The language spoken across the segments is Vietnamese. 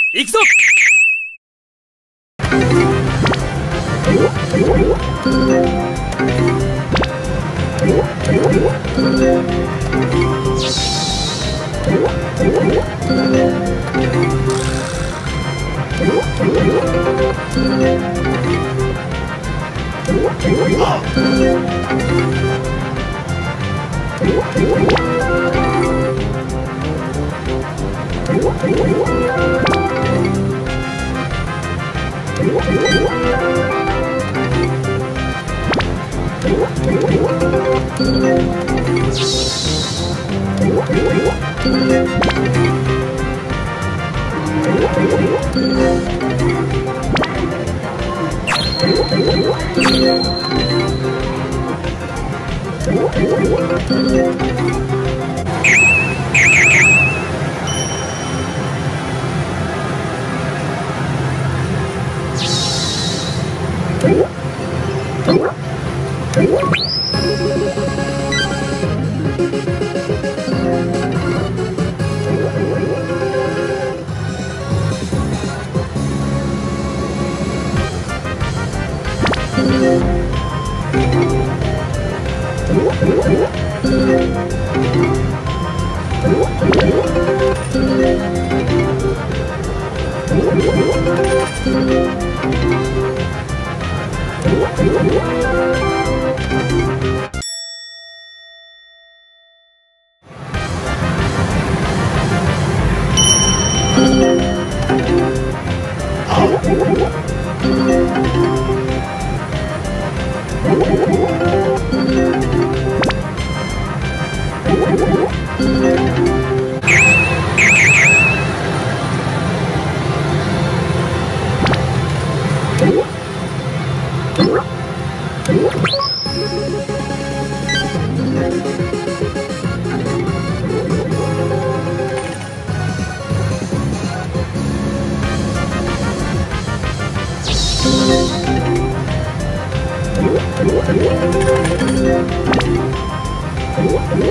だ行くぞ。あっ。Thank you. What? What? What?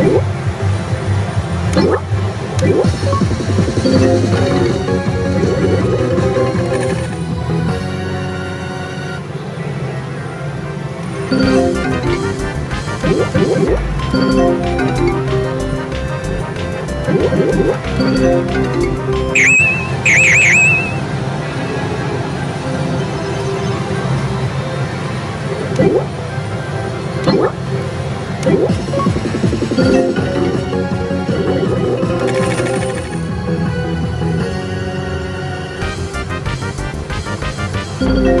Thank you. What?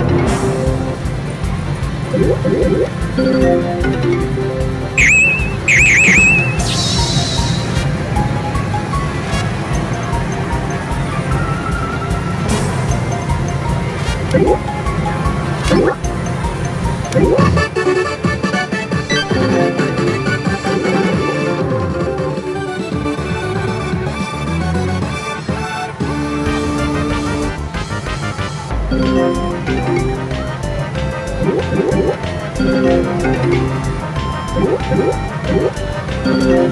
Música What?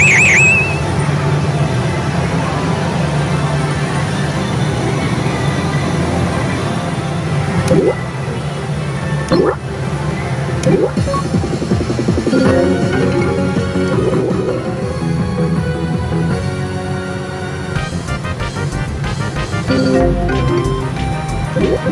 What?